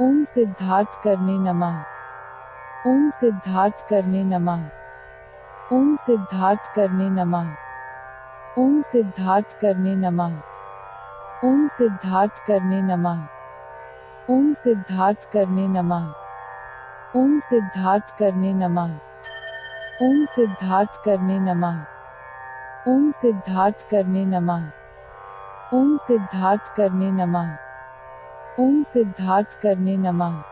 ओम सिद्धार्थ करने नमः ओम सिद्धार्थ करने नमः ओम सिद्धार्थ करने नमः ओम सिद्धार्थ करने नमः ओम सिद्धार्थ करने नमः ओम सिद्धार्थ करने नमः ओम सिद्धार्थ करने नमः ओम सिद्धार्थ करने नमः ओम सिद्धार्थ करने नमः ओम सिद्धार्थ करने नमः ओम सिद्धार्थ करने नमः।